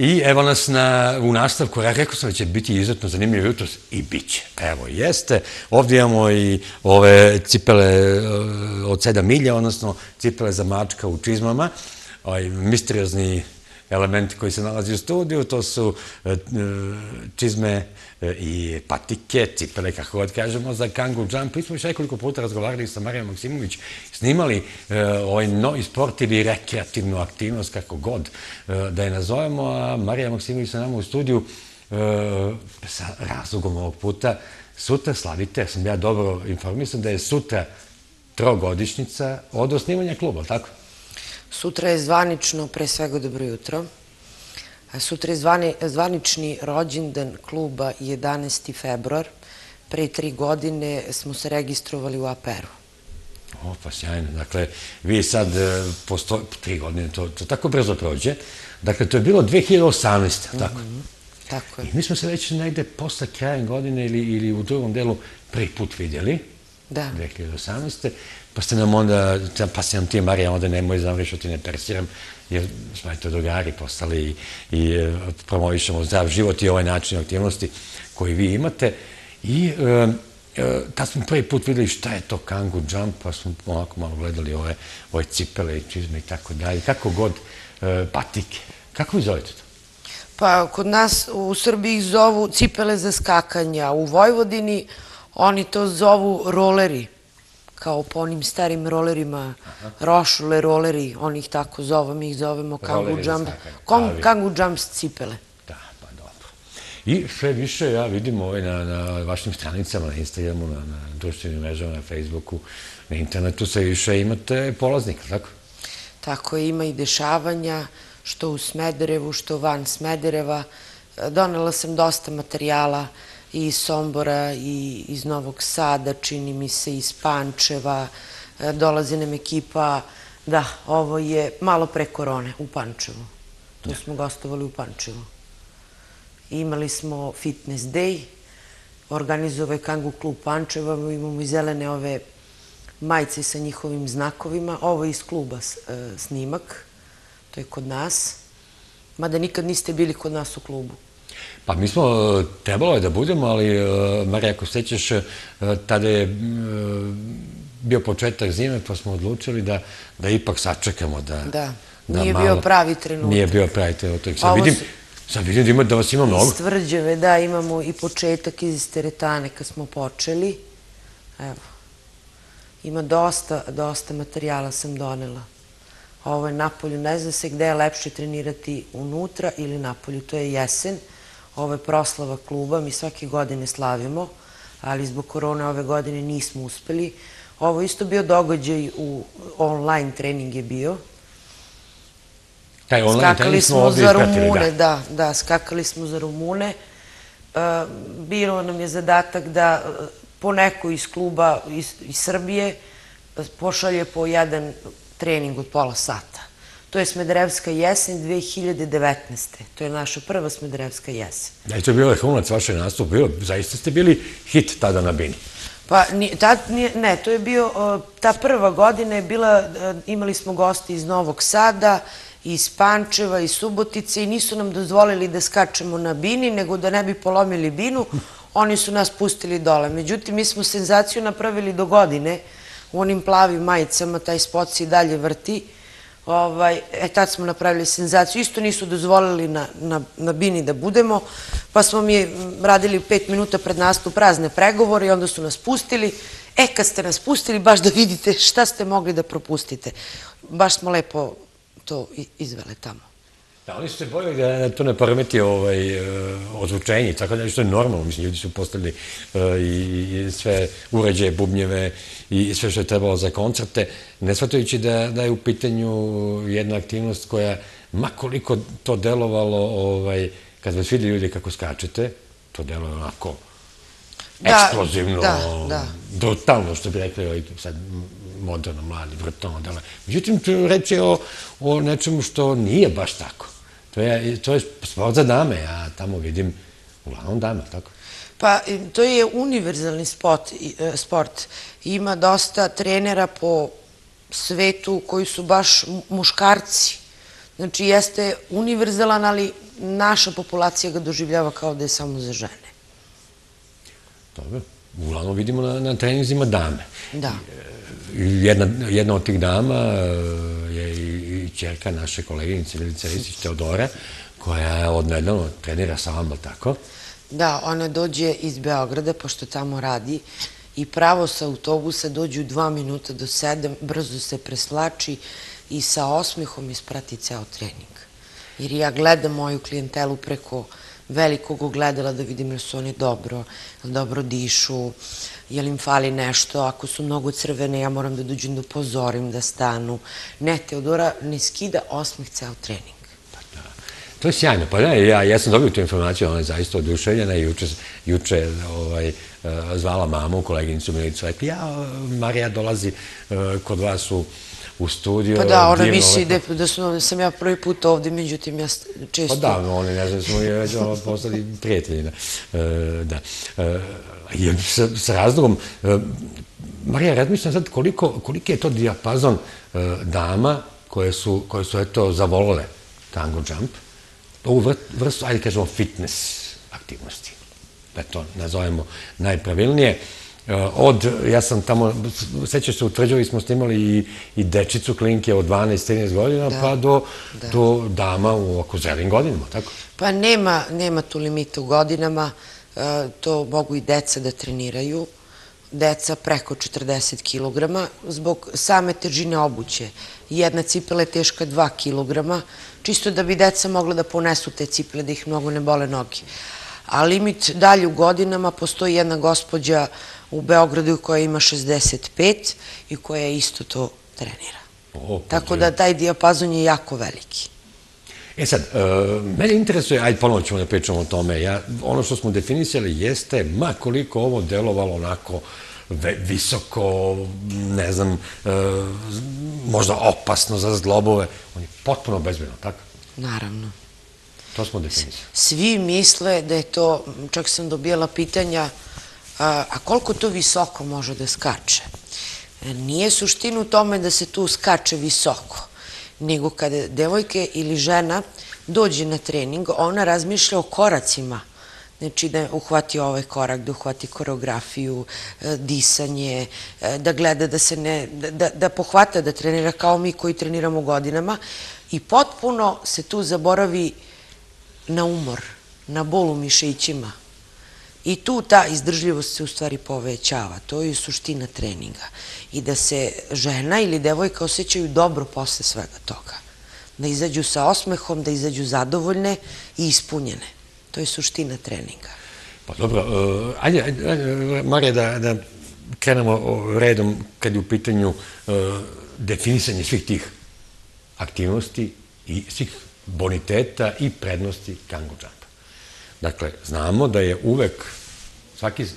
I evo nas u nastavku, ja rekao sam da će biti izuzetno zanimljiv jutro i bit će. Evo, jeste. Ovdje imamo i ove cipele eh, od 7 milja, odnosno cipele za mačka u čizmama. Ovaj misteriozni elementi koji se nalazi u studiju, to su e, e, čizme e, i patike, cipele, kako god kažemo, za Kangu Jump. Mi smo još nekoliko puta razgovarali sa Marijom Maksimović, snimali ovaj novi sport ili rekreativnu aktivnost, kako god da je nazovemo, a Marija Maksimović sa nama u studiju sa razlogom ovog puta. Sutra slavite, sam ja dobro informisan, da je sutra trogodišnjica od osnivanja kluba, tako? Sutra je zvanično, pre svega dobro jutro, sutra je zvanični rođendan kluba 11. februar. Pre tri godine smo se registrovali u APR-u. O, pa sjajno. Dakle, vi sad e, postoji, tri godine, to tako brzo prođe. Dakle, to je bilo 2018. Tako mhm, Tako je. I mi smo se već negde posle krajem godine ili u drugom delu prvi put vidjeli. Da. 2018 pa ste nam onda, pa ste nam ti, Marija, onda nemoj znam što ti ne persiram, jer smo eto drugari postali i e, promovišemo zdrav život i ovaj način aktivnosti koji vi imate. I e, e, tad smo prvi put videli šta je to kangu jump, pa smo ovako malo gledali ove cipele i čizme i tako dalje. Kako god, patike. Kako vi zovete to? Pa kod nas u Srbiji zovu cipele za skakanja. U Vojvodini oni to zovu roleri kao po onim starim rolerima, rošule roleri, oni ih tako zove, mi ih zovemo kangu jump, kangu jump cipele. Da, pa dobro. I sve više ja vidim ovaj na vašim stranicama, na Instagramu, na društvenim mrežama, na Facebooku, na internetu, sve više imate polaznika, tako? Tako je, ima i dešavanja, što u Smederevu, što van Smedereva. Donela sam dosta materijala, i iz Sombora i iz Novog Sada, čini mi se iz Pančeva, e, dolazi nam ekipa, da, ovo je malo pre korone u Pančevu. Tu smo gostovali u Pančevu. Imali smo fitness day, organizove Kangu klub Pančeva, imamo i zelene ove majce sa njihovim znakovima. Ovo je iz kluba e, snimak, to je kod nas. Mada nikad niste bili kod nas u klubu. Pa mi smo, trebalo je da budemo, ali e, Marija, ako sećaš, e, tada je e, bio početak zime, pa smo odlučili da ipak sačekamo. Da, nije bio pravi trenutak. Nije bio pravi trenutak. Sad vidim, sad vidim da vas ima mnogo. Iz tvrđeve, da, imamo i početak iz teretane kad smo počeli. Evo, ima dosta, dosta materijala sam donela. Ovo je napolju, ne zna se gde je lepše trenirati unutra ili napolju, to je jesen ove proslava kluba, mi svake godine slavimo, ali zbog korone ove godine nismo uspeli. Ovo isto bio događaj u online trening je bio. Taj online trening smo ovdje ispratili, da. Da, skakali smo za Rumune. E, bilo nam je zadatak da e, po neko iz kluba iz Srbije pošalje po jedan trening od pola sata. To je Smederevska jesen 2019. To je naša prva Smederevska jesen. Da, i to je bilo humac vašeg nastupa. Zaista ste bili hit tada na Bini. Pa ne, to je bio, ta prva godina je bila, imali smo gosti iz Novog Sada, iz Pančeva, iz Subotice i nisu nam dozvolili da skačemo na Bini, nego da ne bi polomili Binu, oni su nas pustili dole. Međutim, mi smo senzaciju napravili do godine u onim plavim majicama, taj spot se i dalje vrti, Ovaj, e, tad smo napravili senzaciju. Isto nisu dozvolili na bini da budemo, pa smo mi radili pet minuta pred nastup razne pregovore i onda su nas pustili. E, kad ste nas pustili, baš da vidite šta ste mogli da propustite. Baš smo lepo to izvele tamo. Da li ste bojili da to ne poremeti ovaj, e, ozvučenje, tako da što je normalno, mislim, ljudi su postavili e, i sve uređaje, bubnjeve i sve što je trebalo za koncerte, ne shvatajući da je u pitanju jedna aktivnost koja, makoliko to delovalo, ovaj, kad vas vidi ljudi kako skačete, to deluje onako eksplozivno, brutalno, što bi rekli ovaj, sad moderno, mladi, brutalno. Međutim, reći je o nečemu što nije baš tako. To je, to je sport za dame, ja tamo vidim uglavnom dame, tako? Pa, to je univerzalni sport. E, sport. Ima dosta trenera po svetu koji su baš muškarci. Znači, jeste univerzalan, ali naša populacija ga doživljava kao da je samo za žene. Dobro. Uglavnom vidimo na, na trenizima dame. Da. Jedna, jedna od tih dama e, je čerka naše koleginice Milica Risić Teodora, koja je odnedavno trenira sa vama, tako? Da, ona dođe iz Beograda, pošto tamo radi, i pravo sa autobusa dođu dva minuta do sedam, brzo se preslači i sa osmihom isprati ceo trening. Jer ja gledam moju klijentelu preko velikog ogledala da vidim da su oni dobro, dobro dišu, jel im fali nešto, ako su mnogo crvene, ja moram da dođem da upozorim da stanu. Ne, Teodora ne skida osmih ceo trening. To je sjajno. Pa ne, ja, ja sam dobio tu informaciju, ona je zaista oduševljena i juče, juče ovaj, e, zvala mamu, koleginicu Milicu, rekli, ja, e, Marija dolazi e, kod vas u, u studiju. Pa da, ona misli da, da, su, da sam ja prvi put ovdje, međutim, ja često... Pa da, oni ne znam, smo je već ono, postali prijatelji. Da. E, da. E, sa, sa razlogom, e, Marija, razmišljam sad koliko, koliki je to dijapazon e, dama koje su, koje su eto, zavolile tango jump, ovu vrstu, ajde kažemo, fitness aktivnosti. Da to nazovemo najpravilnije. E, od, ja sam tamo, sećaš se, u Tvrđovi smo snimali i, i dečicu klinke od 12-13 godina, pa do, do dama u oko zelim godinama, tako? Pa nema, nema tu limita u godinama, e, to mogu i deca da treniraju, deca preko 40 kg, zbog same težine obuće. Jedna cipela je teška 2 kg, čisto da bi deca mogla da ponesu te cipele, da ih mnogo ne bole nogi. A limit dalje u godinama, postoji jedna gospođa u Beogradu koja ima 65 i koja isto to trenira. Tako da taj dijapazon je jako veliki. E sad, e, mene interesuje, ajde ponovno ćemo da pričamo o tome, ono što smo definisali jeste, ma koliko ovo delovalo onako visoko, ne znam, e, možda opasno za zglobove, on je potpuno bezbedno, tako? Naravno. To smo definisali. Svi misle da je to, čak sam dobijala pitanja, a koliko to visoko može da skače? E, nije suština u tome da se tu skače visoko, nego kada devojke ili žena dođe na trening, ona razmišlja o koracima, znači da uhvati ovaj korak, da uhvati koreografiju, e, disanje, e, da gleda da se ne, da pohvata, da trenira kao mi koji treniramo godinama. I potpuno se tu zaboravi na umor, na bol u mišićima, I tu ta izdržljivost se u stvari povećava. To je suština treninga. I da se žena ili devojka osjećaju dobro posle svega toga. Da izađu sa osmehom, da izađu zadovoljne i ispunjene. To je suština treninga. Pa dobro, e, ajde, Marija, da krenemo redom kad je u pitanju e, definisanje svih tih aktivnosti i svih boniteta i prednosti kangu jumpa. Dakle, znamo da je uvek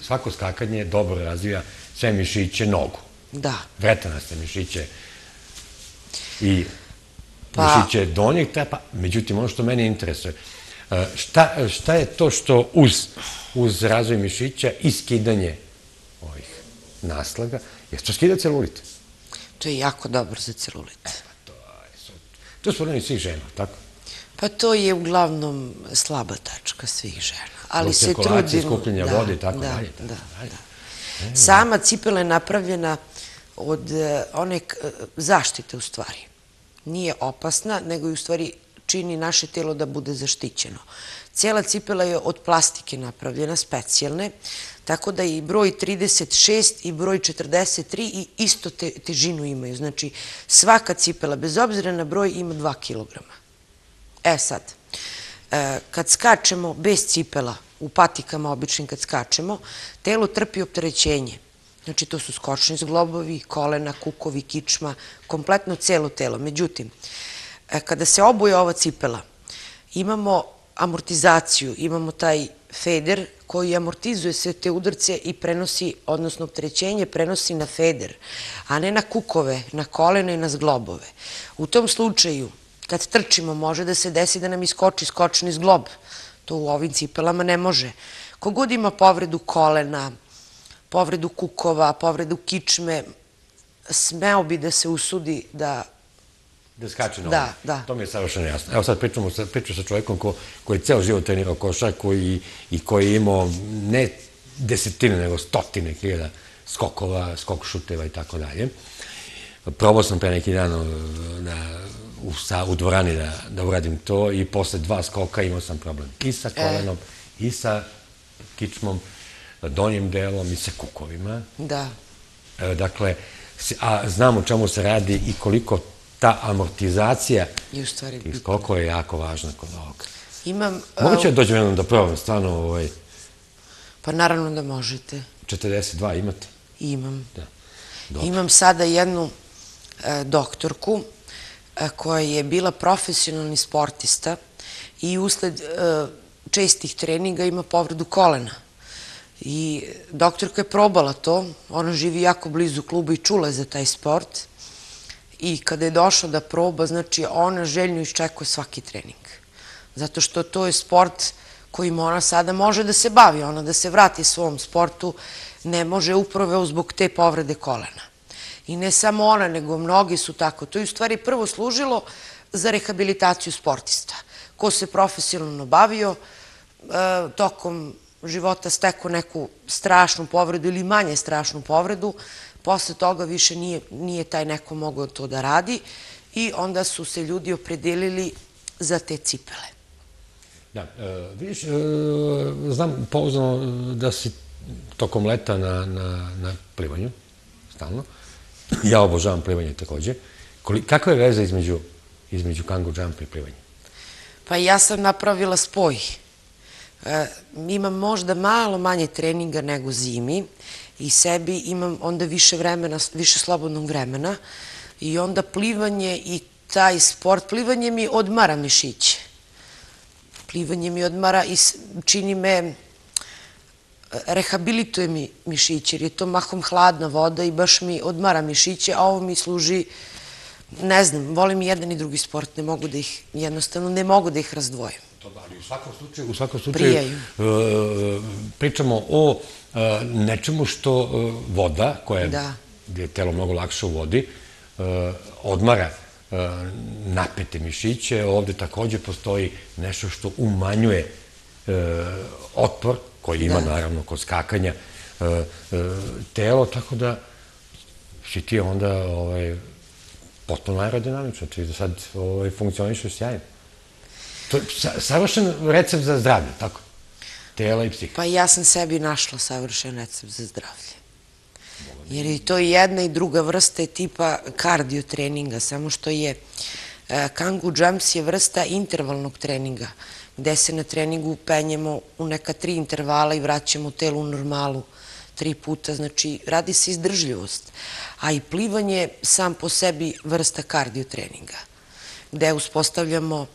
svako skakanje dobro razvija sve mišiće nogu. Da. Vretanaste mišiće i pa- mišiće donjeg trepa. Međutim, ono što mene interesuje, e, šta je to što uz razvoj mišića i skidanje ovih naslaga, je to skida celulit? To je jako dobro za celulit. E, pa to su oni svih žena, tako? Pa to je uglavnom slaba tačka svih žena. Ali se trudimo... Skupljenja vode i tako dalje. Da, da. Sama cipela je napravljena od e, one e, zaštite u stvari. Nije opasna, nego i u stvari čini naše telo da bude zaštićeno. Cijela cipela je od plastike napravljena, specijalne, tako da i broj 36 i broj 43 i isto težinu imaju. Znači, svaka cipela, bez obzira na broj, ima 2 kilograma. E sad, e, kad skačemo bez cipela, u patikama običnim kad skačemo, telo trpi opterećenje. Znači, to su skočni zglobovi, kolena, kukovi, kičma, kompletno celo telo. Međutim, e, kada se obuje ova cipela, imamo amortizaciju, imamo taj feder koji amortizuje sve te udrce i prenosi, odnosno opterećenje prenosi na feder, a ne na kukove, na kolena i na zglobove. U tom slučaju, kad trčimo, može da se desi da nam iskoči skočni zglob. To u ovim cipelama ne može. Kogod ima povredu kolena, povredu kukova, povredu kičme, smeo bi da se usudi da Da skače na Da, da. To mi je savršeno jasno. Evo sad pričamo sa, pričam sa čovjekom ko, koji je ceo život trenirao košarku i, i koji je imao ne desetine, nego stotine hiljada skokova, skok šuteva i tako dalje. Probao sam pre neki dan da, u, sa, u dvorani da, da uradim to i posle dva skoka imao sam problem. I sa e. kolenom, e. i sa kičmom, donjim delom i sa kukovima. Da. E, dakle, a znam o čemu se radi i koliko ta amortizacija I u stvari i koliko je jako važna kod ovoga. Imam... Moguće da dođem jednom da probam stvarno ovaj... Pa naravno da možete. 42 imate? Imam. Da. Imam sada jednu e, doktorku E, koja je bila profesionalni sportista i usled e, čestih treninga ima povredu kolena. I doktorka je probala to, ona živi jako blizu kluba i čula za taj sport. I kada je došla da proba, znači ona željno iščekuje svaki trening. Zato što to je sport kojim ona sada može da se bavi, ona da se vrati svom sportu, ne može upravo zbog te povrede kolena. I ne samo ona, nego mnogi su tako. To je u stvari prvo služilo za rehabilitaciju sportista. Ko se profesionalno bavio, e, tokom života steko neku strašnu povredu ili manje strašnu povredu, posle toga više nije taj neko mogao to da radi i onda su se ljudi opredelili za te cipele. Da, e, vidiš, e, znam pouzdano da si tokom leta na plivanju, stalno. Ja obožavam plivanje takođe. Kakva je veza između između kangu džampa i plivanja? Pa ja sam napravila spoj. E, imam možda malo manje treninga nego zimi i sebi imam onda više vremena, više slobodnog vremena i onda plivanje i taj sport, plivanje mi odmara mišiće. Plivanje mi odmara i čini me, rehabilituje mi mišiće, jer je to mahom hladna voda i baš mi odmara mišiće, a ovo mi služi, ne znam, volim i jedan i drugi sport, ne mogu da ih, jednostavno, ne mogu da ih razdvojim. Ali u svakom slučaju, u svakom slučaju e, pričamo o e, nečemu što e, voda, koja je telo mnogo lakše u vodi, odmara napete mišiće. Ovde također postoji nešto što umanjuje otpor, koji ima naravno kod skakanja telo, tako da si ti onda ovaj, potpuno aerodinamično. Ti da sad ovaj, funkcionišeš sjajno. To je savršen recept za zdravlje, tako? Tela i psiha. Pa ja sam sebi našla savršen recept za zdravlje. Jer je to jedna i druga vrsta tipa kardio treninga, samo što je e, Kangu Jumps je vrsta intervalnog treninga, gde se na treningu penjemo u neka tri intervala i vraćamo telu u normalu tri puta, znači radi se izdržljivost. A i plivanje sam po sebi vrsta kardio treninga, gde uspostavljamo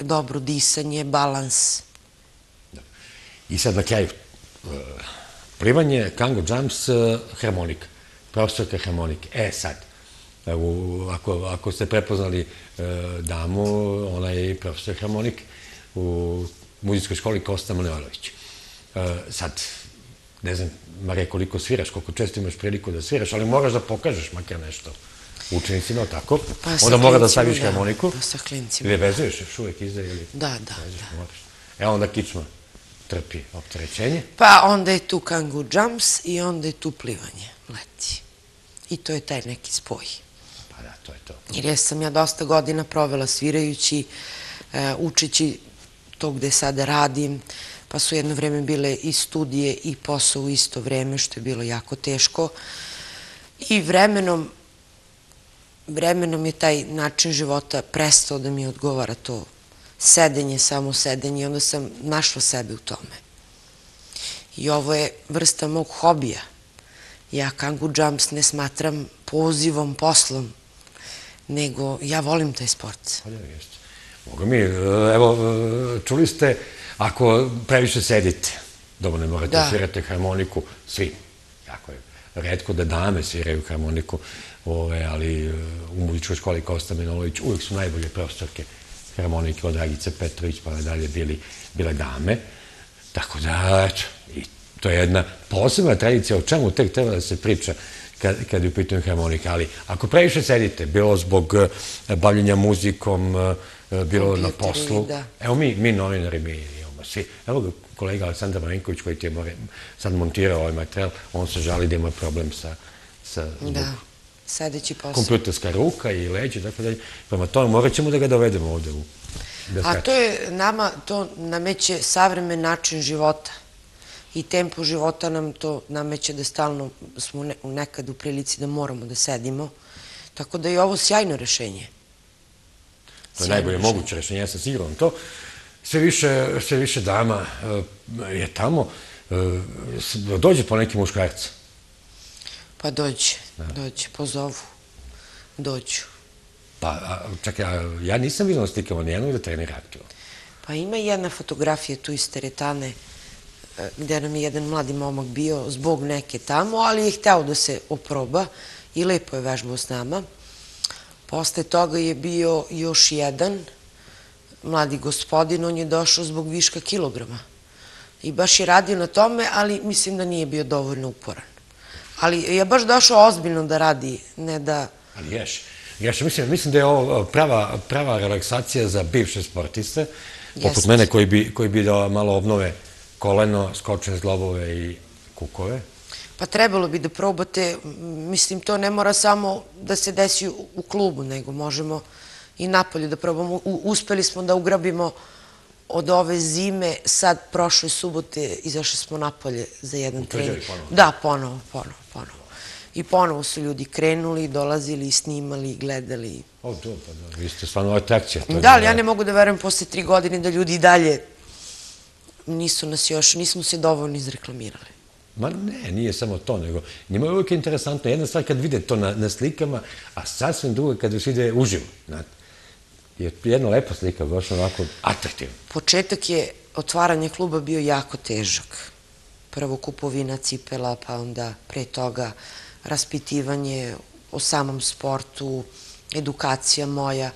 dobro disanje, balans. I sad na kraju, e, plivanje, kango jumps, e, harmonika, profesorka harmonike. E sad, e, ako ste prepoznali damu, ona je profesor harmonike u muzijskoj školi Kosta Manojlović. Sad, ne znam, Marija, koliko sviraš, koliko često imaš priliku da sviraš, ali moraš da pokažeš makar nešto učenicima, tako? Pa Onda mora da staviš harmoniku. Pa sa klincima. Ili vezuješ još uvek izda ili... Da, da, da. Evo onda kičma trpi opterećenje. Pa onda je tu kangu jumps i onda je tu plivanje, leti. I to je taj neki spoj. Pa da, to je to. Jer ja sam ja dosta godina provela svirajući, e, učići to gde sada radim, pa su jedno vreme bile i studije i posao u isto vreme, što je bilo jako teško. I vremenom vremenom je taj način života prestao da mi odgovara to sedenje, samo sedenje, onda sam našla sebe u tome. I ovo je vrsta mog hobija. Ja Kangu Jumps ne smatram pozivom, poslom, nego ja volim taj sport. Pa Mogu mi, evo, čuli ste, ako previše sedite, dobro ne morate svirati harmoniku, svi, jako je redko da dame sviraju harmoniku, ali e, u muzičkoj školi Kosta Minolović uvijek su najbolje profesorke harmonike od Dragice Petrović, pa nadalje bile dame. Tako da, eto, i to je jedna posebna tradicija o čemu tek treba da se priča kad, kad je u pitanju harmonika. Ali ako previše sedite, bilo zbog eh, bavljenja muzikom, eh, bilo na poslu, evo mi, mi novinari, mi imamo svi, evo ga kolega Aleksandar Marinković koji ti je sad montirao ovaj materijal, on se žali da ima problem sa, sa zbog da. Sedeći posao. Kompjuterska ruka i leđe, tako da prema tome morat ćemo da ga dovedemo ovde u A to je nama, to nameće savremen način života i tempo života nam to nameće da stalno smo nekad u prilici da moramo da sedimo. Tako da je ovo sjajno rešenje. To je najbolje moguće rešenje, ja sam siguran to. Sve više, sve više dama eh, je tamo. Eh, dođe po neki muškarca. Pa dođe, dođe, pozovu, dođu. Pa, čekaj, ja nisam vidio slikama nijednog da trenira aktivno. Pa ima jedna fotografija tu iz teretane e, gde nam je jedan mladi momak bio zbog neke tamo, ali je hteo da se oproba i lepo je vežbao s nama. Posle toga je bio još jedan mladi gospodin, on je došao zbog viška kilograma. I baš je radio na tome, ali mislim da nije bio dovoljno uporan. Ali je baš došao ozbiljno da radi, ne da... Ali ješ, Ja što mislim, mislim da je ovo prava, prava relaksacija za bivše sportiste, poput mene koji bi, koji bi da malo obnove koleno, skočne zglobove i kukove. Pa trebalo bi da probate, mislim, to ne mora samo da se desi u klubu, nego možemo i napolje da probamo. Uspeli smo da ugrabimo od ove zime, sad prošle subote izašli smo napolje za jedan trening. Da, ponovo, ponovo, ponovo. I ponovo su ljudi krenuli, dolazili, snimali, gledali. O, to, pa da, vi ste stvarno atrakcija. Da, ali ja ne mogu da verujem posle tri godine da ljudi i dalje nisu nas još, nismo se dovoljno izreklamirali. Ma ne, nije samo to, nego njima je uvijek interesantno. Jedna stvar kad vide to na, na slikama, a sasvim drugo kad još ide uživo. Znate. Je jedna lepa slika, baš onako atraktivna. Početak je otvaranje kluba bio jako težak. Prvo kupovina cipela, pa onda pre toga raspitivanje o samom sportu, edukacija moja.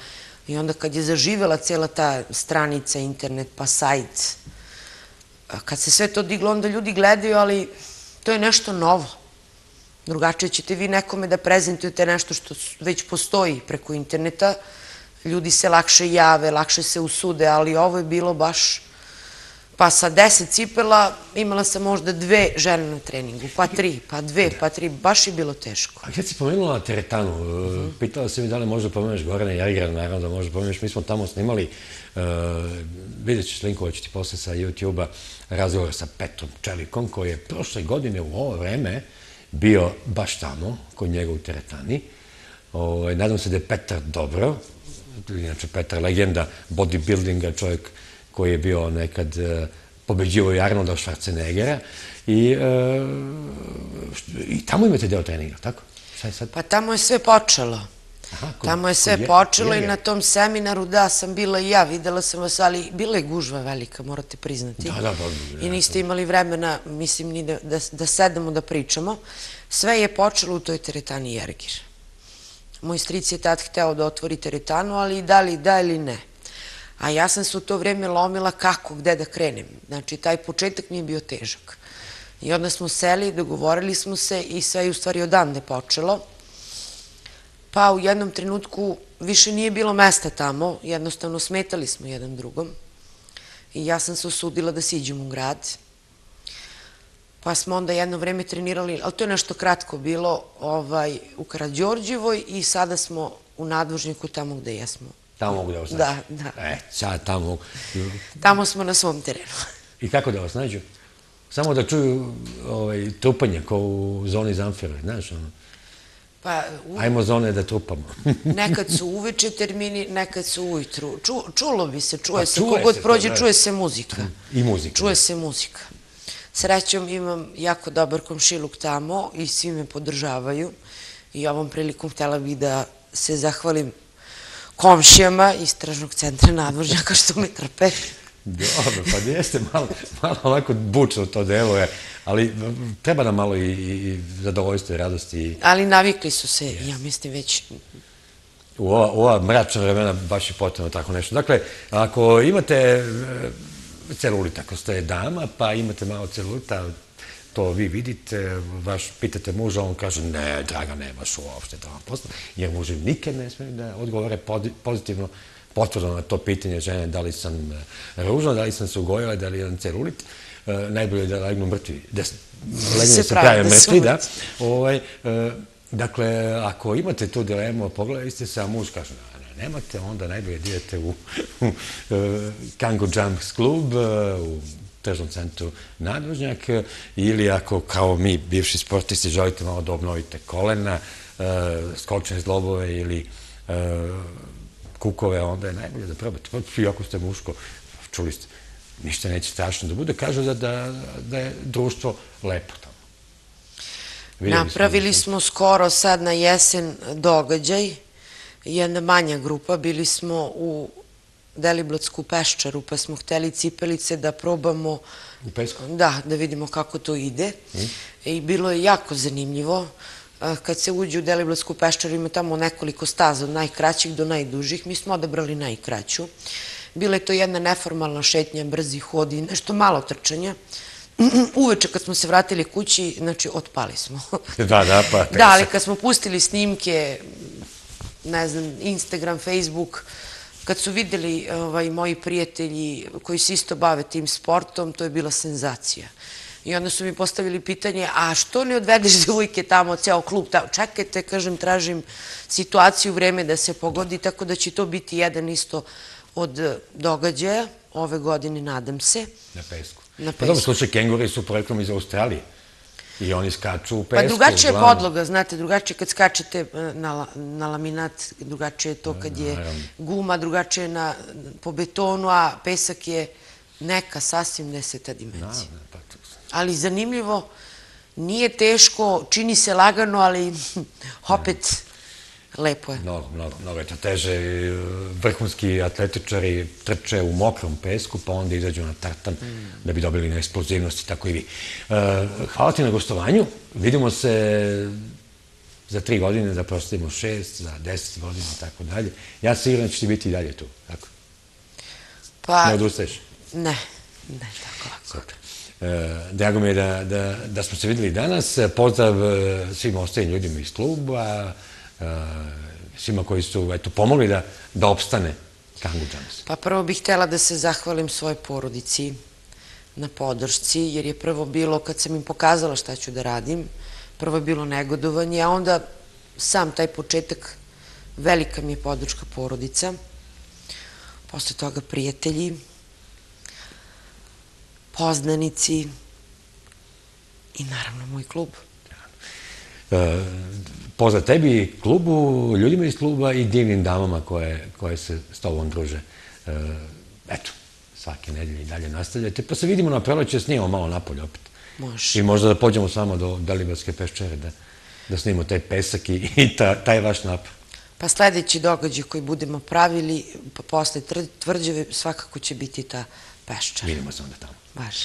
I onda kad je zaživela cela ta stranica, internet, pa sajt, kad se sve to diglo, onda ljudi gledaju, ali to je nešto novo. Drugačije ćete vi nekome da prezentujete nešto što već postoji preko interneta, ljudi se lakše jave, lakše se usude, ali ovo je bilo baš pa sa deset cipela imala sam možda dve žene na treningu, pa tri, pa dve, pa tri, baš je bilo teško. A kad si pomenula teretanu, eh, pitala se mi da li možda pomeneš Gorana Jarigra, naravno da možda pomeneš, mi smo tamo snimali, e, vidjet ćeš linkovat ću ti posle sa YouTube-a, razgovor sa Petrom Čelikom, koji je prošle godine u ovo vreme bio baš tamo, kod njega u teretani. Ovaj, nadam se da je Petar dobro, inače Petar legenda bodybuildinga, čovjek koji je bio nekad e, pobeđivo i Arnolda Schwarzeneggera i, e, i tamo imate deo treninga, tako? Pa tamo je sve počelo. Tamo je sve počelo i na tom seminaru, da, sam bila i ja, videla sam vas, ali bila je gužva velika, morate priznati. Da, da, da. I niste imali vremena, mislim, ni da sedemo da pričamo. Sve je počelo u toj teretani Jergir. Moj stric je tad hteo da otvori teretanu, ali da li da ili ne. A ja sam se u to vreme lomila kako, gde da krenem. Znači, taj početak mi je bio težak. I onda smo seli, dogovorili smo se i sve je u stvari odande počelo. Pa u jednom trenutku više nije bilo mesta tamo, jednostavno smetali smo jedan drugom. I ja sam se osudila da siđem u grad. Pa smo onda jedno vreme trenirali, ali to je nešto kratko bilo, ovaj, u Karadžorđevoj i sada smo u nadvožniku tamo gde jesmo Tamo mogu da vas nađu? Da, da. E, sad tamo mogu. Tamo smo na svom terenu. I kako da vas nađu? Samo da čuju ovaj, trupanje kao u zoni Zamfire, znaš ono? Pa, Ajmo zone da trupamo. nekad su uveče termini, nekad su ujutru. čulo bi se, čuje pa, se, kogod prođe, čuje se muzika. I muzika. Čuje se muzika. Srećom imam jako dobar komšiluk tamo i svi me podržavaju. I ovom prilikom htjela bih da se zahvalim komšijama istražnog centra nadvožnjaka što me trpe. Dobro, pa jeste malo, malo ovako bučno to deluje, ali treba nam malo i, i zadovoljstvo i radosti. Ali navikli su se, ja mislim, već... U ova, ova mračna vremena baš je potrebno tako nešto. Dakle, ako imate e, celulit, ako ste dama, pa imate malo celulita, to vi vidite, vaš pitate muža, on kaže, ne, draga, nemaš uopšte to vam posla, jer muži nikad ne smije da odgovore pozitivno, potvrdno na to pitanje žene, da li sam e, ružna, da li sam se ugojila, da li je jedan celulit, e, najbolje je da legnu mrtvi, da legne se prave mrtvi, da. Ovaj, dakle, ako imate tu dilemu, pogledajte se, a muž kaže, ne, nemate, onda najbolje idete u Kango Jumps klub, u težnom centru nadvožnjak ili ako kao mi, bivši sportisti, želite malo da obnovite kolena, e, skočne zlobove ili e, kukove, onda je najbolje da probate. Pa I ako ste muško, čuli ste, ništa neće strašno da bude. Kažu da je društvo lepo tamo. Napravili smo skoro sad na jesen događaj, jedna manja grupa, bili smo u Deliblatsku peščaru, pa smo hteli cipelice da probamo... U pesku? Da, da vidimo kako to ide. I bilo je jako zanimljivo. Kad se uđe u Deliblatsku peščaru, ima tamo nekoliko staza od najkraćih do najdužih. Mi smo odabrali najkraću. Bila je to jedna neformalna šetnja, brzi hod i nešto malo trčanja. Uveče kad smo se vratili kući, znači, otpali smo. Da, da, pa... Da, ali kad smo pustili snimke, ne znam, Instagram, Facebook, Kad su videli ovaj, moji prijatelji koji se isto bave tim sportom, to je bila senzacija. I onda su mi postavili pitanje, a što ne odvedeš devojke tamo, ceo klub tamo? Čekajte, kažem, tražim situaciju, vreme da se pogodi, tako da će to biti jedan isto od događaja ove godine, nadam se. Na pesku. Na pesku. Pa dobro, slučaj, kenguri su projektom iz Australije. I oni skaču u pesku. Pa drugačija je podloga, znate, drugačije kad skačete e, na laminat, drugačije je to kad je guma, drugačije je po betonu, a pesak je neka sasvim deseta dimenzija. Pa ali zanimljivo, nije teško, čini se lagano, ali opet Lepo je. Mnogo, mnogo, mnogo je to teže. Vrhunski atletičari trče u mokrom pesku, pa onda izađu na tartan da bi dobili na eksplozivnosti, tako i vi. E, hvala ti na gostovanju. Vidimo se za tri godine, da prostimo šest, za deset godina, tako dalje. Ja da će ti biti i dalje tu, tako? Pa... Ne odustaješ? Ne, ne, tako lako. E, drago mi je da smo se videli danas. Pozdrav e, svim ostalim ljudima iz kluba, Eh, svima koji su pomogli da opstane Kangu Jams? Pa prvo bih htjela da se zahvalim svoje porodici na podršci, jer je prvo bilo, kad sam im pokazala šta ću da radim, prvo je bilo negodovanje, a onda sam taj početak, velika mi je podrška porodica, posle toga prijatelji, poznanici i naravno moj klub. Uh, pozdrav tebi, klubu, ljudima iz kluba i divnim damama koje se s tobom druže. Uh, eto, svake nedelje i dalje nastavljate. Pa se vidimo na preloće, snimamo malo napolje opet. Može. I možda da pođemo samo do Dalibarske peščere da snimamo taj pesak i taj vaš napad. Pa sljedeći događaj koji budemo pravili, pa posle tvrđave, svakako će biti ta peščara. Vidimo se onda tamo. Baš.